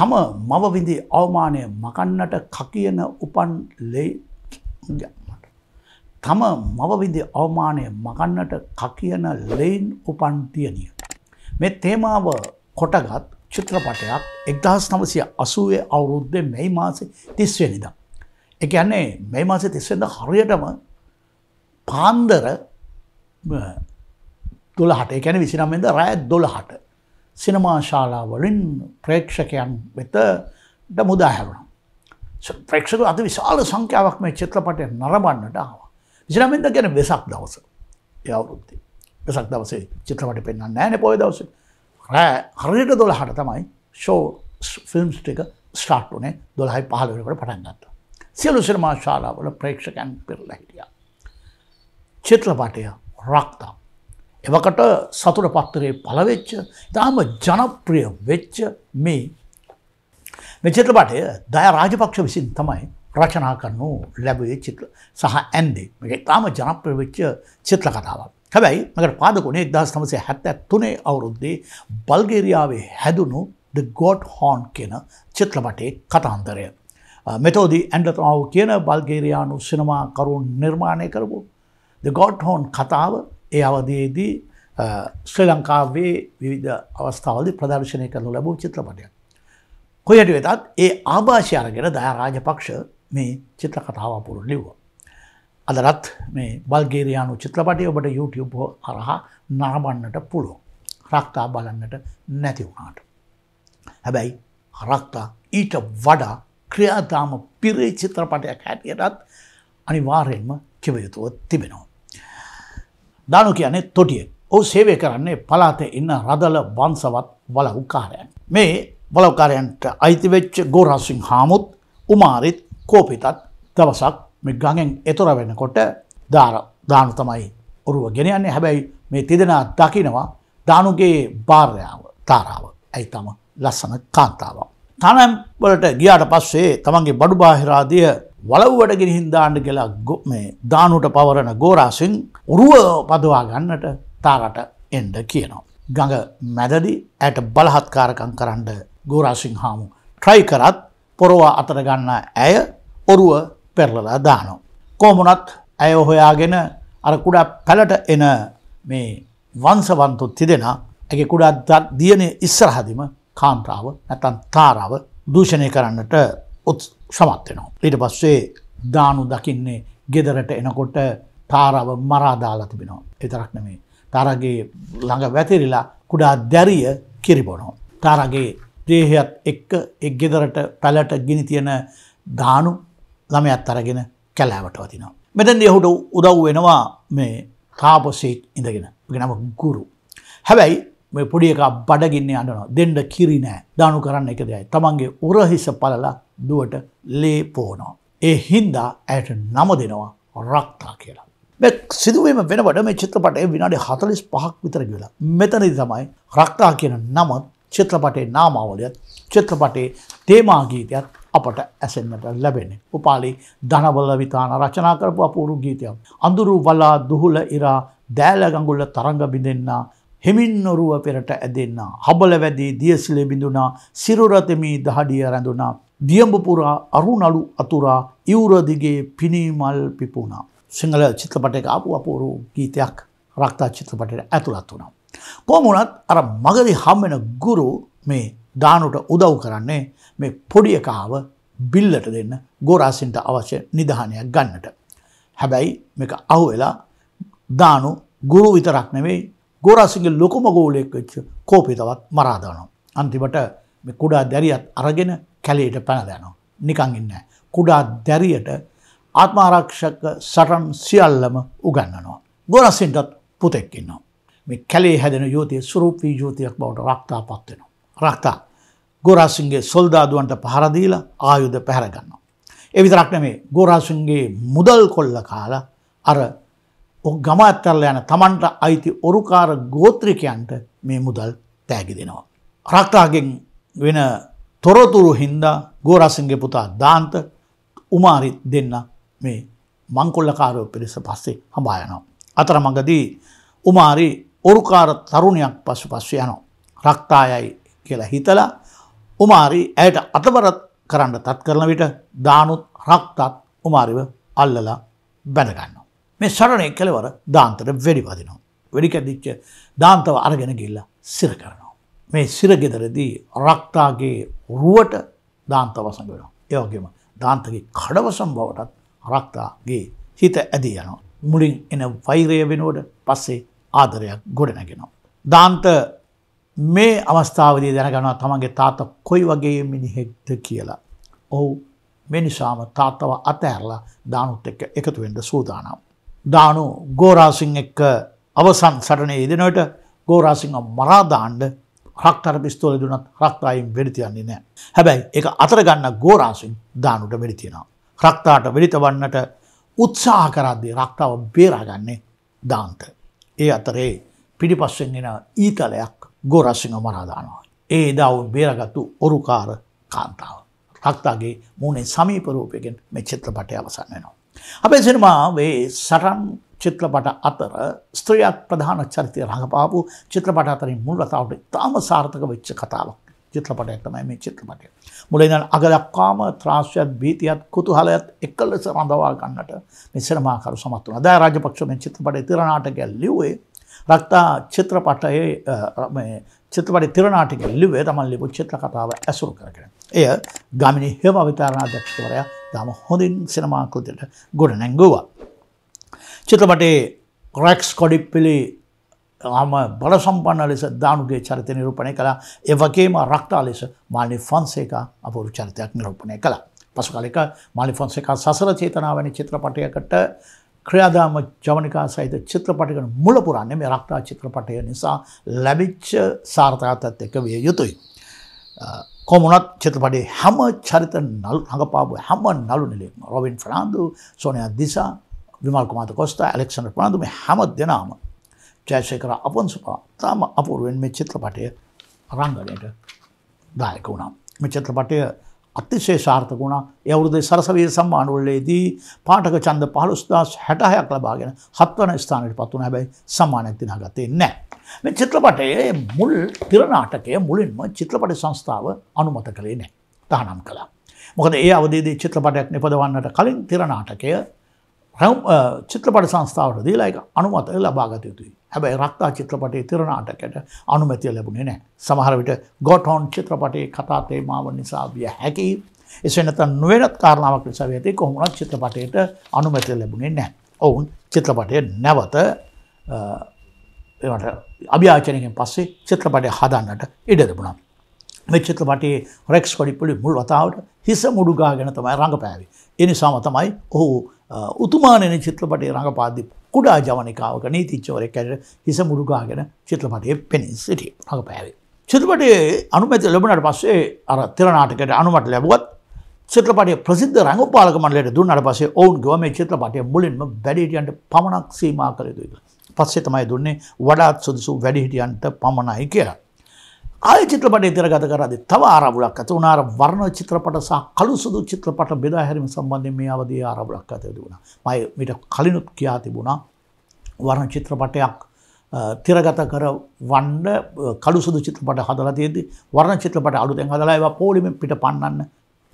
තම මවවිඳි අවමානය මකන්නට කකියන උපන් ලෙයි මට. තම මවවිදි අවමානය මකන්නට කකියන ලෙයින් උපන් තියනිය. මේ තේමාව කොටගත් චිත්‍රපටයක් එක්දහස් නවසය අසුවේ අවුරුද්ධ මෙයි මාසේ තිස්වනිද. එක යන්නේ මේ මාසේ තිස්වෙද හරියටම පාන්දර තුළහට එකැන විසිනමෙන්ද රෑ දොළහට සිනමා ශාලාවලින් ප්‍රේක්ෂකයන් වෙතට මුදාහැරුණ. ප්‍රේක්ෂක අති විශාල සංඛ්‍යාවක් මේ චිත්‍රපටය නරබන්නට ආව. විසිනමෙන්ද ගැන වෙසක් දවස යවුරුත්ති. වෙසක් දවසේ චිත්‍රපට පෙන්න්න නෑන පොය දවස රෑ හරියට දොළහට තමයි ෂෝ ෆිල්ම්ස් ටික ස්ටාර්ට් වනේ දොළහයි පහලවකට පටන් ගත්ත. සියලු සිනමා ශාලාවල ප්‍රේක්ෂකයන් පෙරල හිටිය. චිත්‍රපටය රක්තා. එවකට සතුර පත්තරේ පලවෙච්ච තාම ජනප්‍රිය වෙච්ච මේ මෙචිත්‍රපටය දය රාජපක්ෂ විසින් තමයි රචනා කරනු ලැබේ චිත්‍ර සහ ඇන්දේ මේ තාම ජනප්‍රිය වෙච්ච චිත්‍ර කතාවක්. හැබැයි මකට පාදකුණේ එක්දස් තමසේ හැත්ත තුනේ අවුරුද්දේ බල්ගේරියාවේ හැදුණු ද ගෝඩ් හෝන් කියන චිත්‍රපටේ කතාන්තරය. මෙතෝදී ඇන්ඩතනාව කියන බල්ගේරයානු සිනමා කරුන් නිර්මාණය කරපු ද ගොඩ් හෝන් කතාව ඒ අවදයේදී ශ්‍රී ලංකාවේ විවිධ අවස්ථාවලදි ප්‍රදර්ශනය කරනු ලැබූ චිත්‍රපටයක්. කොයට වෙතත් ඒ ආභාෂය අරගෙන දය රාජපක්ෂ මේ චිත්‍ර කතාව පුරු ලිව්ව. අදරත් මේ බල්ගේරයානු චිත්‍රපටය ඔබට YouTube හරහා නරබන්නට පුළුව. රක්තා බලන්නට නැති වුණාට. හැබැයි රක්තා ඊට වඩා ක්‍රියාතාම පිරේ චිත්‍රපටයක් හැටියටත් අනිවාර්යෙන්ම කිවයුතුව තිබෙනවා. දානු කියන්නේ තොටිය. ඔහු සේවය කරන්නේ පලාතේ ඉන්න රදල වන්සවත් වලවුකාරයන්. මේ වලවකාරයන්ට අයිතිවෙච්ච ගෝරසිං හාමුත් උමාරිත් කෝපිතත් දවසක් මේ ගඟෙන් එතොර වෙනකොට දාර දානු තමයි ඔරුව ගෙනයන්නේ හැබැයි මේ තිදෙනා දකිනවා දානුගේ භාර්යාව තාරාව ඇයි තම ලස්සන කාන්තාව. තනම් වලට ගියාට පස්සේ තමන්ගේ බඩු බාහිරාදිය වලව්වට ගෙනහින්දාන්න කියලා මේ දානුට පවරන ගෝරාසිං උරුව පදවා ගන්නට තාරට එන්ඩ කියනවා. ගඟ මැදදි ඇයට බලහත්කාරකං කරන්න ගෝරාසිං හාමු ට්‍රයි කරත් පොරවා අතර ගන්න ඇය ඔරුව පෙරලලා දානෝ. කෝමුණත් ඇය හොයාගෙන අර කුඩා පැලට එන මේ වංසවන්තු තිදෙන ඇගේ කුඩා දත් දියන ඉස්සරහදිම කාන්තාව නැතන් තාරාව දූෂණය කරන්නට උත් සමත්වෙනවා. ඊට පස්සේ දානු දකින්නේ ගෙදරට එනකොට තාරාව මරාදාලා තිබෙනවා. එතරක් නෙමේ. තාරගේ ළඟ වැතිරිලා කුඩා දැරිය කිරිබොනෝ. තාරගේ දේහයත් එක්ක එක් ගෙදරට පැලට ගිනි තියෙන දානු ළමයත් අරගෙන කැලෑවට වතිනවා. මෙතැන් යහුට උදව් වෙනවා මේ තාපොසේට් ඉඳගෙන ගෙනම ගුරු. හැබැයි මේ පොඩියක බඩගින්න අන්නනවා දෙන්ඩ කිරි නෑ දානු කරන්න එක දෙයයි තමන්ගේ උරහිස පලලා දුවට ලේ පෝනෝ. ඒ හින්දා ඇයට නම දෙනවා රක්තා කියලා. සිදුවීම වෙනට මේ චිත්‍රපටේ විනාඩි හතලිස් පහක් විතර කියලා මෙතනදි තමයි රක්තා කියන නමත් චිත්‍රපටේ නාමාවලයත් චිත්‍රපටේ තේමාගීතයත් අපට ඇසෙන්න්නට ලැබෙන්නේ. උපාලි ධනවල විතාන රචනා කරපු අපූරු ගීතයක්. අඳුරු වලා දුහුල ඉරා දෑලගඟුල්ල තරංග බිඳෙන්න්නා හෙමින් නොරුව පෙරට ඇදෙන්න. හබල වැදී දියසිලේ බිඳුනා සිරුරතමී දහඩිය රැඳුනා. දියඹපුරා අරුණලු අතුරා ඉවුරදිගේ පිනීමල් පිපුුණා. සිංහල චිත්‍රපටක ආපු අපූරු ගීතයක් රක්තා චිත්‍රපටයට ඇතුළත් වුණා. කොමුණත් අර මගදි හම්වෙන ගුරු මේ දානුට උදව් කරන්නේ මේ පොඩියකාව බිල්ලට දෙන්න ගෝරාසින්ට අවශ්‍ය නිධානයක් ගන්නට. හැබැයි මේක අහු වෙලා දානු ගුරු විතරක් නෙවෙයි ගෝරාසිගේ ලොකුම ගෝලෙක් වෙච්ච කෝපිතවත් මරාදානවා. අන්තිමට මේ කුඩා දැරියත් අරගෙන කැලේට පැනදයනවා. නිකං ඉන්න. කුඩා දැරියට ආත්මාරක්ෂක සටන් සියල්ලම උගන්නනවා. ගොරසින්ටත් පුතෙක්කින්නවා. මේ කැලේ හැදෙන යෝතිය සුරූපී ජෝතියක් බවට රක්තා පත්වෙනවා. රක්තා ගොරාසින්ගේ සොල්දාදුවන්ට පහරදීලා ආයුධ පැහැරගන්නවා. එවිතරක් නෙමේ ගෝරාසින්ගේ මුදල් කොල්ල කාලා අර ගම ඇත්තරල යන තමන්ට අයිති ඔරුකාර ගෝත්‍රිකයන්ට මේ මුදල් තෑගි දෙනවා. රක්තාගෙන් වෙන තොරතුරු හින්දා ගෝරසින්ගේ පුතා දාන්ත උමාරිත් දෙන්න මේ මංකොල්ලකාරෝ පිරිස පස්සේ හඹායනවා. අතර මඟදී උමාරි ඔරුකාර තරුණයක් පසු පස්ව යනවා. රක්තායයි කියලා හිතලා උමාරි ඇයට අතබරත් කරන්න තත් කරන විට දානුත් රක්තත් උමාරිව අල්ලලා බැඳගන්න. මේ සරණය කෙලවර දාන්තට වෙඩි පදිනවා. වෙඩිකැදිච්ච දාන්තව අරගෙන ගිල්ල සිර කරනවා. මේ සිරගෙදරදී රක්තාගේ රුවට දාන්ත වසඟ වෙනවා. ඒවගේම දාන්තගේ කඩවසම් බවටත් රක්තාගේ හිත ඇදී යනවා. මුලින් එන වෛරය වෙනුවට පස්සේ ආදරයක් ගොඩනගෙනවා. දාන්ත මේ අවස්ථාවදී දැනගනවා තමන්ගේ තාත කොයි වගේ මිනිහෙක්ද කියලා. ඔහු මිනිසාම තාත්තව අතඇරලා දානුත් එක්ක එකතුවෙන්ට සූදානම්. දානු ගෝරාසිං එක්ක අවසන් සටනය ඉදනට ගෝරාසිංහ මරාදාන්ඩ රක්තර පිස්තෝල දුනත් රක්තායිම් වෙඩිතියන්නේ නෑ. හැබැයි එක අතරගන්න ගෝරාසිං දානුට වෙඩිතියෙනවා. රක්තාට වෙඩිත වන්නට උත්සාහ කරද්දී රක්තාව බේරාගන්නේ දාන්ත. ඒ අතරේ පිටිපස්සෙන් එන ඊතලයක් ගෝරසිංහ මරාදානවා. ඒ දවුන් බේරගත්තු ඔරුකාර කාන්තාව. රක්තාගේ මුණේ සමීපරූපයගෙන් මේ චිත්‍රපටය අවසන් වෙනවා. අපේ සිනමාවේ සටන් චිත්‍රපට අතර ස්ත්‍රියක් ප්‍රධාන චරිතය රඟපාපු චිත්‍රපට අතරින් මුල් වතාවට ඉතාම සාර්ථක වෙච්ච කතාවක් චිත්‍රපටයක් තමයි මේ චිත්‍රපටය. මුලින් අග දක්වාම ත්‍රාශ්‍යත් භීතියත් කුතුහලයත් එක්ක ලෙස රඳවා ගන්නට මේ සිනමාකරු සමත් වුණා. දයා රාජපක්ෂ මේ චිත්‍රපටයේ තිරනාටකය ලිව්වේ රක්තා චිත්‍රපටයේ චිත්‍රපට තිරනාටික ලිවේ තමන් ලිපු චිත්‍ර කතාව ඇසුරු කරගෙන. එය ගමිනි හෙම විතාරණාධ්‍යක්ෂවරයා දම හොඳින් සිනමාකෘතියට ගොඩ නැංගුවා. චිත්‍රපටේ රැක්ස් කොඩිප්පිලි ආම බල සම්පන්න ලෙස දානුගේ චරිත නිරූපණය කලා එවගේම රක්තා ලෙස මාලි ෆොන්සේක අපුරු චරිතයක් නිරූපණය කළා. පසු කලෙක මාලි ෆොන්සේක සසර චේතනාවැනි චිත්‍රපටයකට ක්‍රියාදාම ජවනිකා සහිත චිත්‍රපටිකන මුලපුරන්නේ මේ රක්තා චිත්‍රපටය නිසා ලැබිච්ච සාර්ථකතත් එක විය යුතුයි. කොමුණත් චිත්‍රපටේ හැම චරිත නල් හඟපාපු හැම නලු නිලෙක් රොවින් ෆ්‍රාන්දු සෝනය දිසා විමල් කුමාත කොස්තා ඇලෙක්සන්ඩර් ප්‍රාන්දු මේ හැම දෙනාම ජයශේකර අපොන්සුපා තාම අපුරුවෙන් මේ චිත්‍රපටය රංගනයට දායක වුණා. මේ චිත්‍රපටය අතිශය සාර්ථක වුණා යවුරුදු සරසවී සම්මානවලේදී පාඨක ඡන්ද 15000 60ක් ලබාගෙන හත්වන ස්ථානයට පත් වුණා හැබැයි සම්මානයක් දිනාගත්තේ නැහැ. මේ චිත්‍රපටයේ මුල් තිර නාටකය මුලින්ම චිත්‍රපට සංස්ථාව අනුමත කළේ නැහැ. තහනම් කළා. මොකද ඒ අවදීදී චිත්‍රපටයක් නිපදවන්නට කලින් තිර නාටකය චිත්‍රපට සංස්ථාවට දීලා එක අනුමත ලබාගත යුතුයි. හැබැයි රක්තා චිත්‍රපටයේ තිරනාටකට අනුමැතිය ලැබුණේ නෑ. සමහර විට ගොටෝන් චිත්‍රපටයේ කතා තේමාව නිසා විය හැකි. එසේ නැත්නම් නොවනත් කාරණාවක් නිසා වෙති කොහොමවත් චිත්‍රපටයට අනුමැතිය ලැබුණේ නැහැ. ඔවුන් චිත්‍රපටය නැවත ඒවට අභ්‍යාචනයකින් පස්සේ චිත්‍රපටය හදන්නට ඉඩ ලැබුණා. මේ චිත්‍රපටයේ රෙක්ස් කොඩිපුලි මුල් වතාවට හිස මුඩුගාගෙන තමයි රඟපෑවේ. ඒ නිසාම තමයි ඔහු උතුමානන චිත්‍රපටේ රඟපාදි කුඩා ජවනිකාවක නීතිච්චවරෙක් ඇයට හිස මුරුගාගෙන චිත්‍රපටය පෙනින් සිටි රඟපෑවේ. චිත්‍රපටයේ අනුමැති ලැබුණට පස්සේ අර තිරනාටකට අනුමට ලැබුවත් චිත්‍රපටය ප්‍රසිද්ධ රඟපාලක මණ්ඩලයට දුන්නට පස්සේ ඔවුන් ගව මේ චිත්‍රපටය මුලින්ම වැඩිහිටියන්ට පමණක් සීමා කළ යුතුයි. පස්සේ තමයි දුන්නේ වඩාත් සුදුසු වැඩිහිටියන්ට පමණයි කියලා. ආය චිත්‍රපටය තිරගත කරදි තව ආරබුලක් ඇත උනාර වර්ණ චිත්‍රපට සහ කළු සුදු චිත්‍රපට බෙදා හැරීම සම්බන්ධයෙන් මේ අවදී ආරබුලක් ඇත දුණා. මම මීට කලිනුත් කියා තිබුණා වර්ණ චිත්‍රපටයක් තිරගත කර වන්න කළු සුදු චිත්‍රපට හදලා තියෙද්දි වර්ණ චිත්‍රපට අලුතෙන් හදලා ඒවා පොලිමෙන් පිට පන්නන්න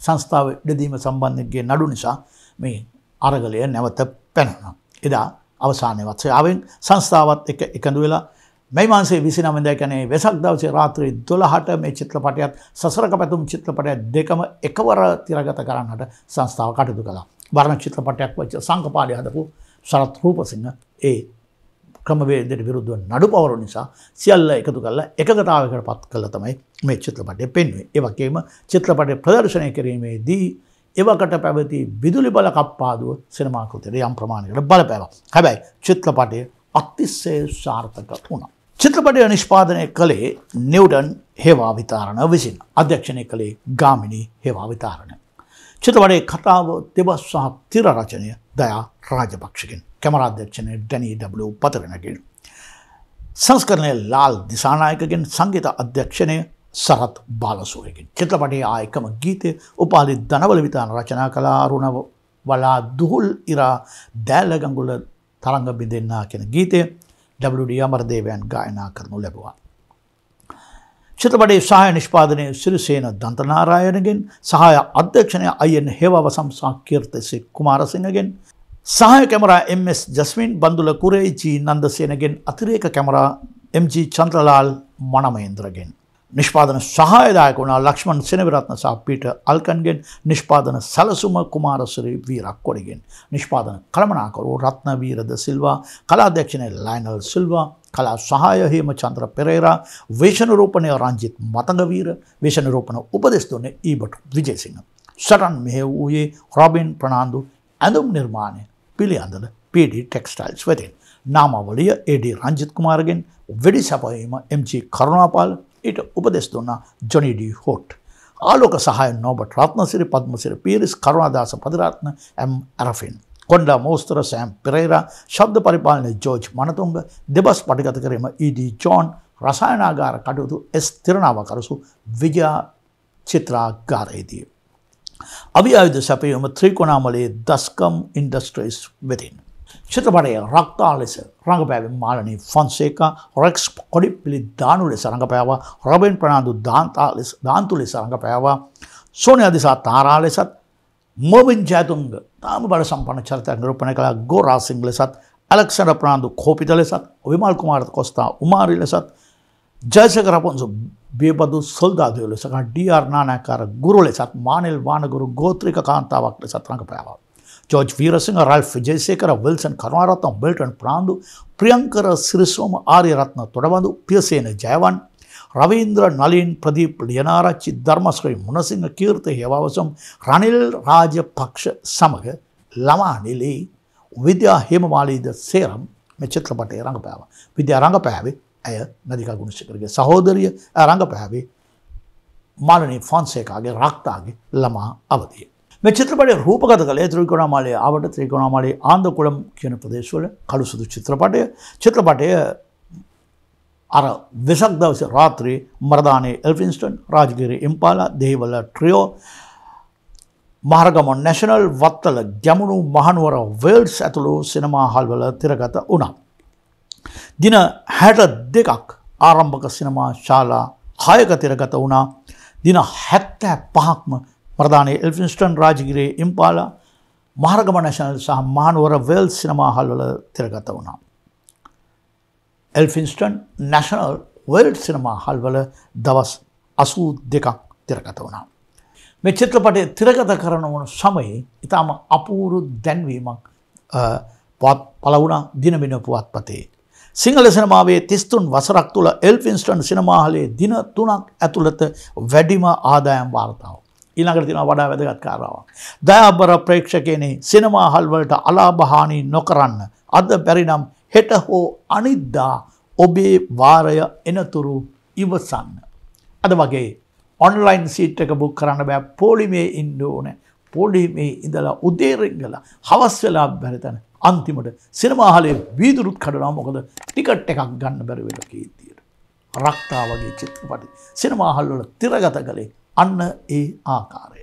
සංස්ථාව ඉඩදීම සම්බන්ධයෙන් නඩු නිසා මේ අරගලය නැවත පැනුණා. එදා අවසානයේ වත්සයාවෙන් සංස්ථාවත් එක්ක එකඳු වෙලා මේ මාසේ විසි නමද කැනේ වෙසක් දවසේ රාත්‍රී දොළහට මේ චිත්‍රපටයත් සසරක පැතුම් චිත්‍රපටය දෙකම එකවර තිරගත කරන්නට සංස්ථාව කටයුතු කලා වර්ණ චිත්‍රපටයක් වච්ච සංකපාලය හදපු සරත් රූපසිංහ ඒ ක්‍රමවේදයට විරුද්ධව නඩු පවරු නිසා සියල්ල එකතු කල්ලා එකගතාවකට පත් කළ තමයි මේ චිත්‍රපටය පෙන්වේ. ඒවගේම චිත්‍රපටය ප්‍රදර්ශනය කිරීමේදී එවකට පැවති විදුලි බල කප්පාදුව සිනමාකෘතියට යම් ප්‍රමාණයකට බල පැව. හැබැයි චිත්‍රපටය අතිස්සේ සාර්ථක වුණා. චිත්‍රපටය නිෂ්පාදනය කළේ නිවටන් හෙවා විතාරණ විසින් අධ්‍යක්ෂණය කළේ ගාමිණී හෙවා විතාරණ. චිත්‍රපටේ කතාව දෙබස් සහ තිර රචනය දයා රාජපක්ෂකින් කැමරාධ්‍යක්ෂණය ඩැනී ඩ පතරනකින්. සංස්කරණය ලාල් දිසානායකගෙන් සංගීත අධ්‍යක්ෂණය සරත් බාලසූරකින්. චිත්‍රපටේ ආයකම ගීතය උපාලි දනවල විතාන රචනා කලා අරුණව වලා දුහුල් ඉරා දෑල්ලගංගුල තරංග බිඳෙන්නා කෙන ගීතය WD අමරදේවයන් ගායනා කරනු ලැබවා. චිත්‍රපටයේ සහය නිෂ්පාදනය සිරිසේන දන්තනාරායනගෙන් සහය අධ්‍යක්ෂණය අයන් හෙවවසම් සාකීර්තසි කුමාරසිංහගෙන් සහය කැමරා එම්ස් ජස්මින් බන්දුල කුරේචී නන්දසයනගෙන් අතිරේක කැමරා MG චන්ද්‍රලාල් මනමේන්ද්‍රගෙන්. නිෂ්පාදන සහයදායක වුණා ලක්ෂ්මන් සෙනවිරත්න සහ පීට අල්කන්ගෙන් නිෂ්පාදන සැලසුම කුමාරසරි වීරක් කොඩිගෙන් නිෂ්පාදන කළමනාකරු රත්න වීරද සිල්වා කලාධ්‍යක්ෂණය ලයිනල් සිල්වා කලා සහය හේම චන්ද්‍ර පෙරේරා වේශනරූපණය රංජිත් මතඟවීර වේශනරූපණ උපදෙස් දුන්නේ ඊබට විජේසිංහ. සටන් මෙහෙ වූයේ රොබින් ප්‍රනාාන්දු ඇඳුම් නිර්මාණය පිළියඳල PD ටෙක්ස්ටයිල්ස් වෙතින්. නාමවලිය ඒඩ රංජිත් කුමාරගෙන් වෙඩි සැපවීම MG කරුණාපාල ඊට උපදෙස් දුන්නා ජොනිඩී හෝට්. ආලෝක සහය නොබට රත්නසිරි පත්මසිර පිරිස් කරුණාදාස පදරත්න ඇම් ඇරෆින්. කොන්ඩ මෝස්තර සෑම් පෙරේරා ශබ්ද පරිපාලනය ජෝජ් මනතුන්ග දෙබස් පටිගත කිරීම ED ජෝන් රසායනාගාර කටයුතු එස් තිරණාව කරසු විජයා චිත්‍රාගාරයේදී. අවිආයුධ සැපයුම ත්‍රීකොණාමලේ දස්කම් ඉන්ඩස්ට්‍රේස් වෙතින්. චිත්‍රපටය රක්තා ලෙස රඟපෑවෙන් මාලනී ෆොන්සේක රෙක්ස් කොඩි පිළි දානු ලෙස රඟපෑවා රොබෙන් ප්‍රනාාදු දාන්තා ලෙස දාන්තු ලෙස රඟපෑවා සෝනය අදිසා තාරා ලෙසත් මෝබින් ජෑතුන්ග තාම බල සම්පන චරිත නිරූපණය කළ ගෝරාසිං ලෙසත් ඇලක්සඩ ප්‍රනාාදු කෝපිත ලෙසත් විමල් කුමාරත කොස්තා උමාරි ලෙසත් ජයසකරපොන්සු බේබදු සොල්දාදය ලෙසක ඩියර් නානෑකාර ගුරු ලෙසත් මානෙල් වානගුරු ගෝත්‍රික කාන්තාවක් ලෙසත් රඟපෑවා ජෝජ් වීරසිංහ රල් විජේසේකර විල්සන් කරුණාරත්න බෙල්ටන් ප්‍රාන්දු ප්‍රියංකර සිරිසෝම ආර්යරත්න තොඩබඳු පියසේන ජයවන් රවීන්ද්‍ර නලින් ප්‍රදීප් ලියනාරච්චි ධර්මශ්‍රී මුණසිංහ කීර්ත හෙවවසම් රනිල් රාජපක්ෂ සමග ළමා නිලී විද්‍යා හෙමමාලීද සේරම් මෙ චිත්‍රපටය රඟපෑව. විද්‍යා රඟපෑවේ ඇය නදික ගුණශකරගේ සහෝදරිය රඟපෑවේ මාලනී ෆොන්සේකාගේ රක්තාගේ ළමා අවදිය. මේ චිත්‍රපටය රූපගත කළේ ත්‍රිකෝණාමාලය ආවට ත්‍රිකෝණාමාලයේ ආන්දකුළම් කියන ප්‍රදේශවල කළු සුදු චිත්‍රපටය චිත්‍රපටය අර වෙසක් දවස රාත්‍රී මරදානයේ Elphinstone Rajagiri Impala Dehiwala Trio Maharagama National Wattala Gemunu Mahanuwara Wales ඇතුළු සිනමා හල්වල තිරගත වුණා. දින හැට දෙකක් ආරම්භක සිනමා ශාලා හයක තිරගත වුණා දින හැත්තෑ පහක්ම ප්‍රධානයේ Elphinstone Rajagiri Impala Maharagama National සහ මහනුවර වෙල් සිනමා හල්වල තිරගත වුණා. එල්ෆින්ස්ටන් නැශනල් වල්ඩ් සිනමා හල්වල දවස් අසූ දෙකක් තිරගත වුණා. මේ චිත්‍රපටය තිරගත කරන වුණු සමයේ ඉතාම අපූරු දැන්වීමක් පත් පලවුණ දිනබින පුවත් පතේ. සිංහල සිනමාවේ තිස්තුන් වසරක් තුළ එල්ෆින්ස්ටන් සිනමාහලේ දින තුනක් ඇතුළත වැඩිම ආදායම් වාර්තාව. ඊළඟට තින වඩා වැදගත් කාරාවක්. දයාබර ප්‍රේක්ෂකයනේ සිනමා හල්වලට අලාභහානි නොකරන්න. අද බැරිනම් හෙට හෝ අනිද්දා ඔබේ වාරය එනතුරු ඉවසන්න. අද වගේ ඔන්ලයින් සීට් එක බුක් කරන්න බෑ පෝලිමේ ඉන්ඩ ඕන පොලිමේ ඉඳලා උදේරෙංගල හවස් වෙලා බැරිතැන අන්තිමට සිනමාහලේ වීදුරුත් කඩනා මොකද ටිකට් එකක් ගන්න බැරිවෙල කීතියට. රක්තා වගේ චිත්‍රපටි සිනමාහල්වල තිරගත කළේ අන්න ඒ ආකාරය.